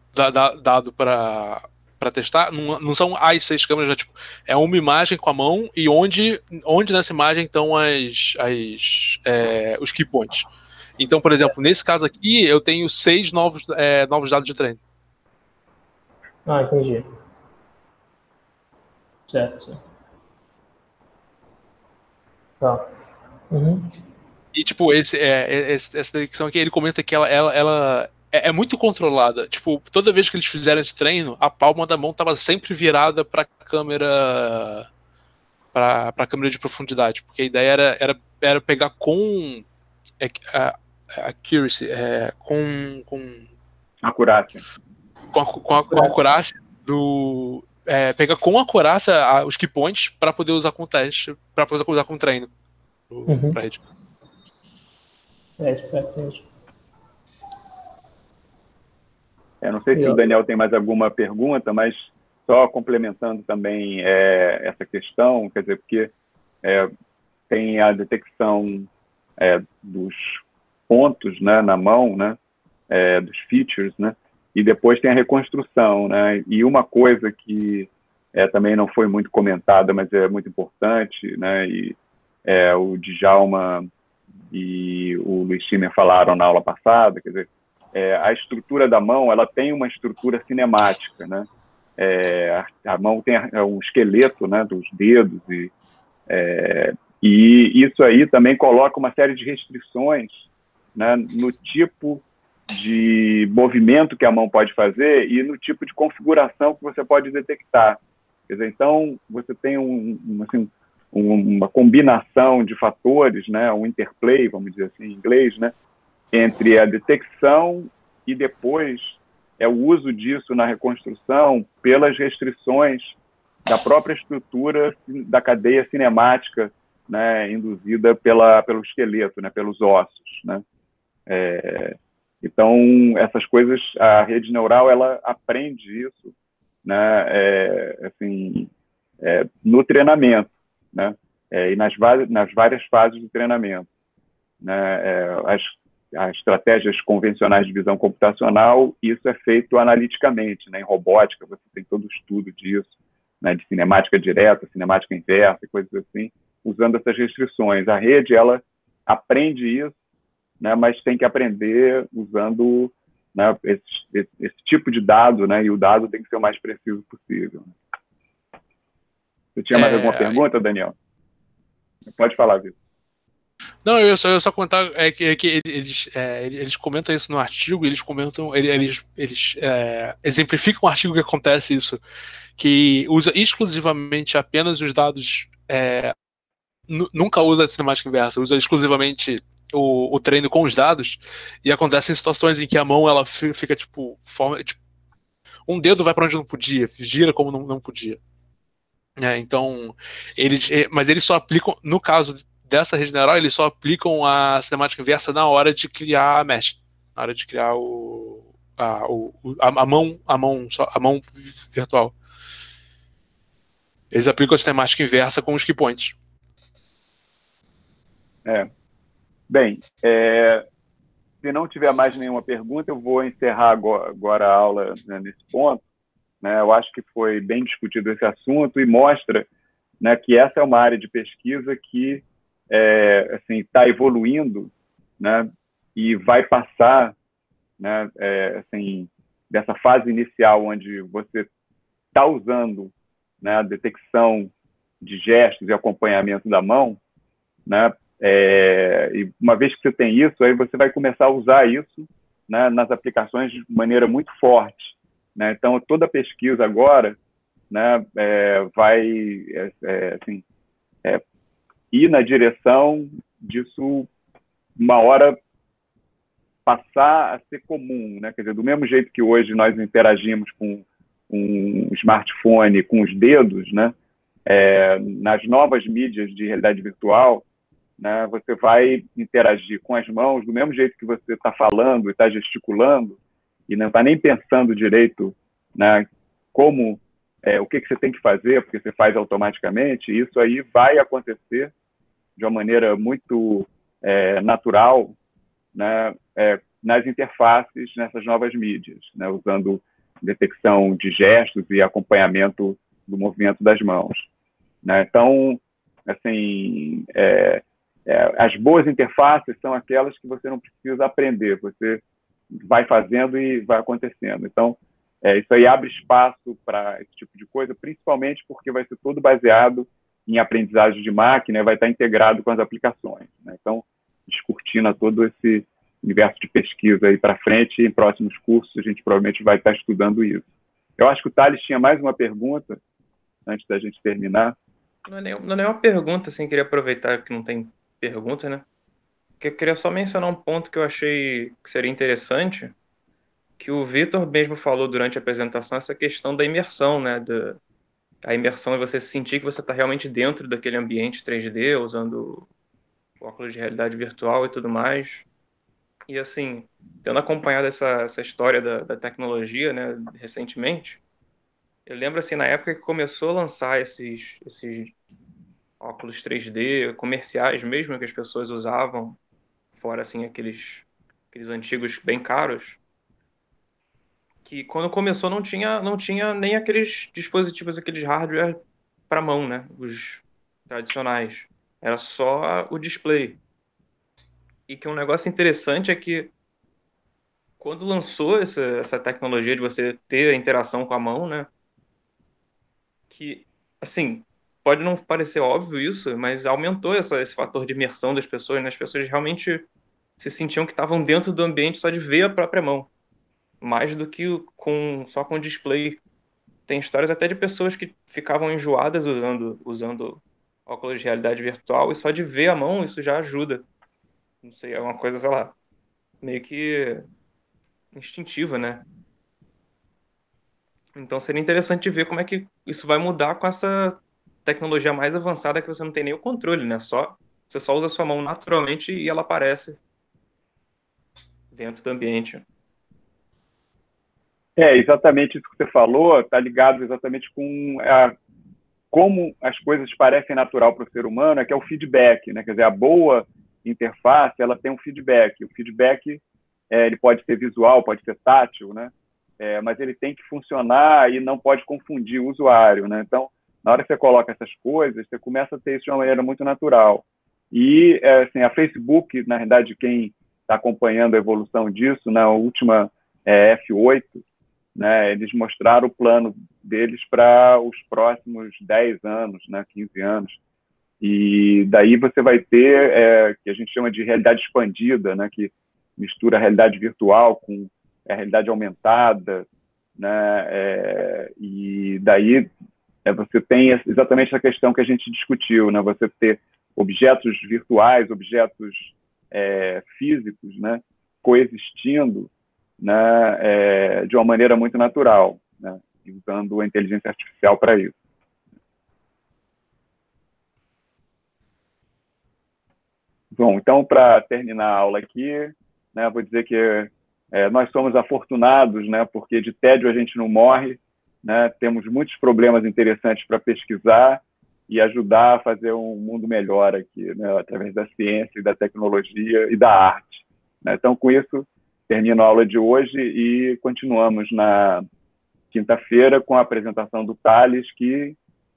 dado para para testar, não, não, são as seis câmeras, é, tipo, é uma imagem com a mão e onde, onde nessa imagem estão as, as, é, os key points. Então, por exemplo, nesse caso aqui, eu tenho seis novos, é, novos dados de treino. Ah, entendi. Certo. certo. Tá. Uhum. E, tipo, esse, é, esse, essa detecção aqui, ele comenta que ela, ela, ela é, é, muito controlada. Tipo, toda vez que eles fizeram esse treino, a palma da mão estava sempre virada para a câmera para a câmera de profundidade, porque a ideia era, era, era pegar com é, a, accuracy, é, com com acurácia, com a, com a, com a acurácia do é, pegar com a acurácia os key points para poder usar com teste, para poder usar com treino uhum. para rede. É, esperto mesmo. Eu não sei se o Daniel tem mais alguma pergunta, mas só complementando também é, essa questão, quer dizer, porque é, tem a detecção é, dos pontos né, na mão, né, é, dos features, né, e depois tem a reconstrução, né, e uma coisa que é, também não foi muito comentada, mas é muito importante, né, e é, o Djalma e o Luiz Schimmer falaram na aula passada, quer dizer, é, a estrutura da mão, ela tem uma estrutura cinemática, né, é, a, a, mão tem um esqueleto, né, dos dedos e é, e isso aí também coloca uma série de restrições né, no tipo de movimento que a mão pode fazer e no tipo de configuração que você pode detectar. Dizer, então, você tem um, assim, uma combinação de fatores, né, um interplay, vamos dizer assim em inglês, né, entre a detecção e depois é o uso disso na reconstrução pelas restrições da própria estrutura da cadeia cinemática né, induzida pela, pelo esqueleto, né, pelos ossos. Né? É, então, essas coisas, a rede neural, ela aprende isso né, é, assim, é, no treinamento né, é, e nas, nas várias fases do treinamento. Né, é, as, as estratégias convencionais de visão computacional, isso é feito analiticamente. Né, em robótica, você tem todo o estudo disso, né, de cinemática direta, cinemática inversa, coisas assim usando essas restrições. A rede, ela aprende isso, né, mas tem que aprender usando né, esse, esse, tipo de dado, né, e o dado tem que ser o mais preciso possível. Você tinha mais é... alguma pergunta, Daniel? Pode falar, Vitor. Não, eu só, eu só contar é que, é que eles, é, eles comentam isso no artigo, eles comentam, eles, eles é, exemplificam um artigo que acontece isso, que usa exclusivamente apenas os dados é, nunca usa a cinemática inversa, usa exclusivamente o, o, treino com os dados e acontecem situações em que a mão ela fica tipo, forma, tipo um dedo vai para onde não podia, gira como não, não podia. É, então, eles, é, mas eles só aplicam, no caso dessa rede neural, eles só aplicam a cinemática inversa na hora de criar a mesh, na hora de criar o, a, o, a, a mão, a mão, a mão virtual. Eles aplicam a cinemática inversa com os key points. É. Bem, é, se não tiver mais nenhuma pergunta, eu vou encerrar agora, agora a aula né, nesse ponto. Né? Eu acho que foi bem discutido esse assunto e mostra né, que essa é uma área de pesquisa que é, assim está evoluindo, né, e vai passar, né, é, assim dessa fase inicial onde você está usando né, a detecção de gestos e acompanhamento da mão, é, e uma vez que você tem isso, aí você vai começar a usar isso né, nas aplicações de maneira muito forte. Né? Então, toda pesquisa agora né, é, vai é, é assim, é, ir na direção disso uma hora passar a ser comum, né? Quer dizer, do mesmo jeito que hoje nós interagimos com um smartphone com os dedos, né? É, nas novas mídias de realidade virtual, né? Você vai interagir com as mãos do mesmo jeito que você está falando e está gesticulando e não está nem pensando direito, né? Como é, o que, que você tem que fazer, porque você faz automaticamente. Isso aí vai acontecer de uma maneira muito é, natural, né? É, nas interfaces nessas novas mídias, né? Usando detecção de gestos e acompanhamento do movimento das mãos. Né? Então, assim, é, é, as boas interfaces são aquelas que você não precisa aprender, você vai fazendo e vai acontecendo. Então, é, isso aí abre espaço para esse tipo de coisa, principalmente porque vai ser todo baseado em aprendizagem de máquina, vai estar integrado com as aplicações. Né? Então, descortina todo esse universo de pesquisa aí para frente, em próximos cursos a gente provavelmente vai estar estudando isso. Eu acho que o Thales tinha mais uma pergunta, antes da gente terminar. Não é, não é pergunta, assim, queria aproveitar que não tem pergunta, né? Que eu queria só mencionar um ponto que eu achei que seria interessante, que o Vitor mesmo falou durante a apresentação, essa questão da imersão, né? Da, a imersão é você sentir que você está realmente dentro daquele ambiente 3D, usando óculos de realidade virtual e tudo mais. E assim, tendo acompanhado essa, essa história da, da tecnologia, né, recentemente, eu lembro assim, na época que começou a lançar esses, esses óculos 3D, comerciais mesmo que as pessoas usavam, fora assim aqueles aqueles antigos bem caros, que quando começou não tinha não tinha nem aqueles dispositivos, aqueles hardware para mão, né? Os tradicionais. Era só o display. E que um negócio interessante é que quando lançou essa, essa tecnologia de você ter a interação com a mão, né? Que, assim, pode não parecer óbvio isso, mas aumentou essa, esse fator de imersão das pessoas, né? As pessoas realmente se sentiam que estavam dentro do ambiente só de ver a própria mão, mais do que com só com display. Tem histórias até de pessoas que ficavam enjoadas usando, usando óculos de realidade virtual e só de ver a mão isso já ajuda. Não sei, é uma coisa, sei lá, meio que instintiva, né? Então seria interessante ver como é que isso vai mudar com essa tecnologia mais avançada que você não tem nem o controle, né? Só você só usa a sua mão naturalmente e ela aparece dentro do ambiente. É, exatamente isso que você falou, está ligado exatamente com a, como as coisas parecem natural para o ser humano, é que é o feedback, né? Quer dizer, a boa interface, ela tem um feedback. O feedback é, ele pode ser visual, pode ser tátil, né? É, mas ele tem que funcionar e não pode confundir o usuário, né? Então, na hora que você coloca essas coisas, você começa a ter isso de uma maneira muito natural. E, é, assim, a Facebook, na verdade, quem está acompanhando a evolução disso, na última é, F8, né, eles mostraram o plano deles para os próximos 10 anos, né, 15 anos. E daí você vai ter, é, que a gente chama de realidade expandida, né, que mistura a realidade virtual com a realidade aumentada, né? É, e daí é, você tem exatamente essa questão que a gente discutiu, né? Você ter objetos virtuais, objetos é, físicos, né? Coexistindo, né? É, de uma maneira muito natural, né? Usando a inteligência artificial para isso. Bom, então, para terminar a aula aqui, né? Vou dizer que é, nós somos afortunados, né? Porque de tédio a gente não morre, né? Temos muitos problemas interessantes para pesquisar e ajudar a fazer um mundo melhor aqui, né? Através da ciência da tecnologia e da arte. Né? Então, com isso, termino a aula de hoje e continuamos na quinta-feira com a apresentação do Thales, que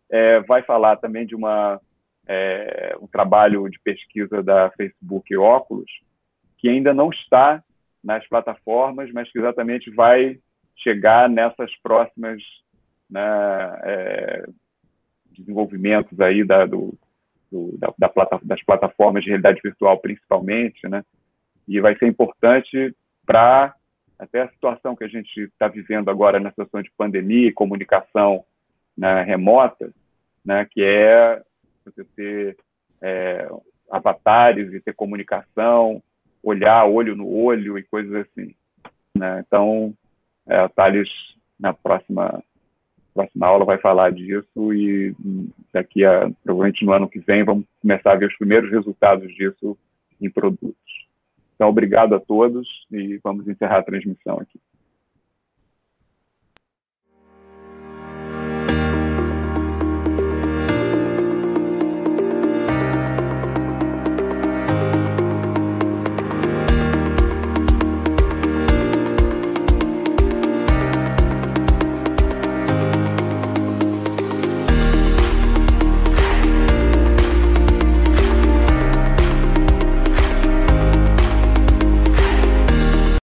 é, vai falar também de uma, é, um trabalho de pesquisa da Facebook Óculos, que ainda não está nas plataformas, mas que exatamente vai chegar nessas próximas né, é, desenvolvimentos aí da, do, do, da, da plata, das plataformas de realidade virtual, principalmente, né? E vai ser importante para até a situação que a gente está vivendo agora na situação de pandemia e comunicação né, remota, né, que é você ter é, avatares e ter comunicação olhar olho no olho e coisas assim. Né? Então, é, a Thales, na próxima, próxima aula, vai falar disso e daqui a, provavelmente no ano que vem, vamos começar a ver os primeiros resultados disso em produtos. Então, obrigado a todos e vamos encerrar a transmissão aqui.